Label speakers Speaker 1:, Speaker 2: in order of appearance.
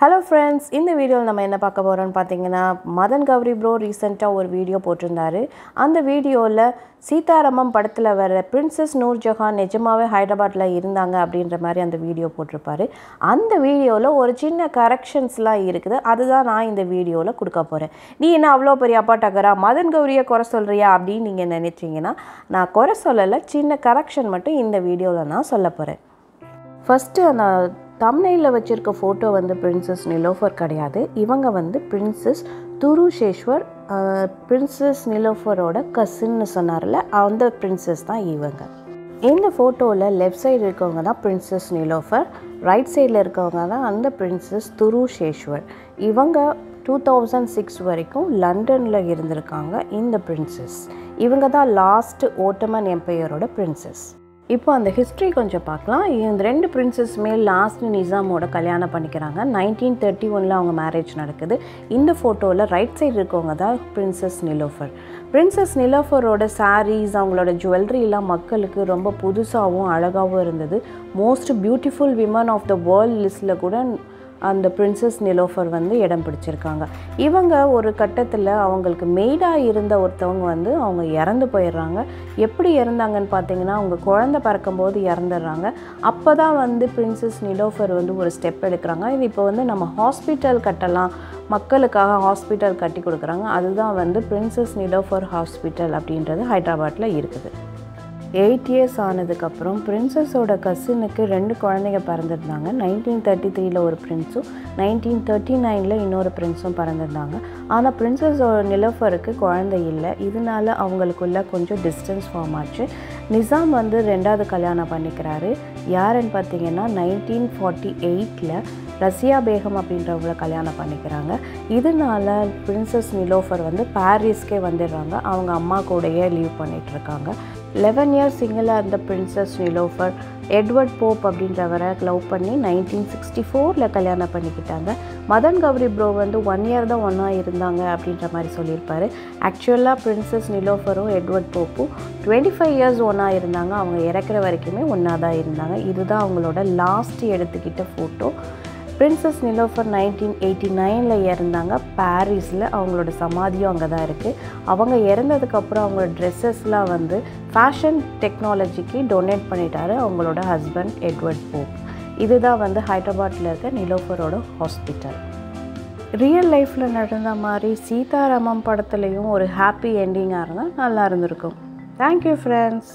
Speaker 1: Hello friends இந்த வீடியோவில் நம்ம என்ன பார்க்க போகிறோம்னு பார்த்தீங்கன்னா மதன் கௌரி ப்ரோ ரீசெண்டாக ஒரு வீடியோ போட்டிருந்தாரு. அந்த வீடியோவில் சீதாராமம் படத்தில் வர பிரின்சஸ் நூர்ஜஹான் நிஜமாவே ஹைதராபாத்தில் இருந்தாங்க அப்படின்ற மாதிரி அந்த வீடியோ போட்டிருப்பாரு. அந்த வீடியோவில் ஒரு சின்ன கரெக்ஷன்ஸ்லாம் இருக்குது. அதுதான் நான் இந்த வீடியோவில் கொடுக்க போகிறேன் நீ என்ன அவ்வளோ பெரிய அப்பா மதன் கௌரியை குறை சொல்கிறியா அப்படின்னு நீங்கள் நினச்சிங்கன்னா நான் குறை சொல்லலை. சின்ன கரெக்ஷன் மட்டும் இந்த வீடியோவில் நான் சொல்ல போகிறேன் ஃபஸ்ட்டு அந்த தம்னையில் வச்சுருக்க ஃபோட்டோ வந்து பிரின்சஸ் நிலோஃபர் கிடையாது. இவங்க வந்து பிரின்சஸ் துருஷேஸ்வர் பிரின்சஸ் நிலோஃபரோட கசின்னு சொன்னார்ல அந்த பிரின்சஸ் தான் இவங்க. இந்த ஃபோட்டோவில் லெஃப்ட் சைடு இருக்கவங்க தான் பிரின்சஸ் நிலோஃபர் ரைட் சைடில் இருக்கவங்க தான் அந்த பிரின்சஸ் துருஷேஸ்வர் இவங்க டூ தௌசண்ட் சிக்ஸ் வரைக்கும் லண்டனில் இருந்திருக்காங்க இந்த பிரின்சஸ் இவங்க தான் லாஸ்ட் ஓட்டமன் எம்பையரோட பிரின்சஸ் இப்போ அந்த ஹிஸ்ட்ரி கொஞ்சம் பார்க்கலாம். இந்த ரெண்டு பிரின்சஸ்மே லாஸ்ட் நிசாமோட கல்யாணம் பண்ணிக்கிறாங்க. நைன்டீன் தேர்ட்டி ஒனில் அவங்க மேரேஜ் நடக்குது. இந்த ஃபோட்டோவில் ரைட் சைடு இருக்கவங்க தான் பிரின்சஸ் நிலோஃபர். பிரின்சஸ் நிலோஃபரோட சாரீஸ் அவங்களோட ஜுவல்லரிலாம் மக்களுக்கு ரொம்ப புதுசாகவும் அழகாகவும் இருந்தது. Most beautiful women of the world லிஸ்ட்டில் கூட அந்த பிரின்சஸ் நிலோஃபர் வந்து இடம் பிடிச்சிருக்காங்க. இவங்க ஒரு கட்டத்தில் அவங்களுக்கு மெய்டாக இருந்த ஒருத்தவங்க வந்து அவங்க இறந்து போயிடுறாங்க. எப்படி இறந்தாங்கன்னு பார்த்தீங்கன்னா அவங்க குழந்தை பறக்கும்போது இறந்துடுறாங்க. அப்போ தான் வந்து பிரின்சஸ் நிலோஃபர் வந்து ஒரு ஸ்டெப் எடுக்கிறாங்க. இது இப்போ வந்து நம்ம ஹாஸ்பிட்டல் கட்டலாம். மக்களுக்காக ஹாஸ்பிட்டல் கட்டி கொடுக்குறாங்க. அதுதான் வந்து பிரின்சஸ் நிலோஃபர் ஹாஸ்பிட்டல் அப்படின்றது ஹைதராபாத்தில் இருக்குது. எயிட் இயர்ஸ் ஆனதுக்கப்புறம் பிரின்சஸோட கசினுக்கு ரெண்டு குழந்தைங்க பிறந்திருந்தாங்க. நைன்டீன் தேர்ட்டி த்ரீல ஒரு பிரின்ஸும் நைன்டீன் தேர்ட்டி நைனில் இன்னொரு பிரின்ஸும் பிறந்திருந்தாங்க. ஆனால் பிரின்சஸோட நிலஃபருக்கு குழந்தை இல்லை. இதனால அவங்களுக்குள்ள கொஞ்சம் டிஸ்டன்ஸ் ஃபார்ம் ஆச்சு. நிசாம் வந்து ரெண்டாவது கல்யாணம் பண்ணிக்கிறாரு. யாருன்னு பார்த்தீங்கன்னா நைன்டீன் ஃபார்ட்டி எயிட்டில் ரஷ்யா பேகம் அப்படின்றவங்கள கல்யாணம் பண்ணிக்கிறாங்க. இதனால பிரின்சஸ் நிலோஃபர் வந்து பாரிஸ்க்கே வந்துடுறாங்க. அவங்க அம்மா கூடயே லீவ் பண்ணிகிட்ருக்காங்க லெவன் இயர்ஸ் சிங்கிளாக இருந்த பிரின்சஸ் நிலோஃபர் எட்வர்ட் போப் அப்படின்றவரை லவ் பண்ணி நைன்டீன் சிக்ஸ்டி ஃபோரில் கல்யாணம் பண்ணிக்கிட்டாங்க. மதன் கௌரி ப்ரோ வந்து ஒன் இயர் தான் ஒன்றா இருந்தாங்க அப்படின்ற மாதிரி சொல்லியிருப்பாரு. ஆக்சுவலாக பிரின்சஸ் நிலோஃபரும் எட்வர்ட் போப்பும் டுவெண்ட்டி ஃபைவ் இயர்ஸ் ஒன்றா இருந்தாங்க. அவங்க இறக்குற வரைக்குமே ஒன்றா தான் இருந்தாங்க. இதுதான் அவங்களோட லாஸ்ட் எடுத்துக்கிட்ட photo princess Nilofer nineteen eighty நைனில் இறந்தாங்க. பாரிஸில் அவங்களோட சமாதியும் அங்கே தான் இருக்குது அவங்க இறந்ததுக்கப்புறம் அவங்களோட ட்ரெஸ்ஸஸ்லாம் வந்து ஃபேஷன் டெக்னாலஜிக்கு டொனேட் பண்ணிட்டாரு அவங்களோட ஹஸ்பண்ட் எட்வர்ட் போப் இதுதான் வந்து ஹைதராபாத்தில் இருக்க நிலோஃபரோட ஹாஸ்பிட்டல் ரியல் லைஃப்பில் நடந்த மாதிரி சீதாராமம் படத்துலேயும் ஒரு ஹாப்பி என்டிங்காக இருந்தால் நல்லா இருந்திருக்கும். Thank you friends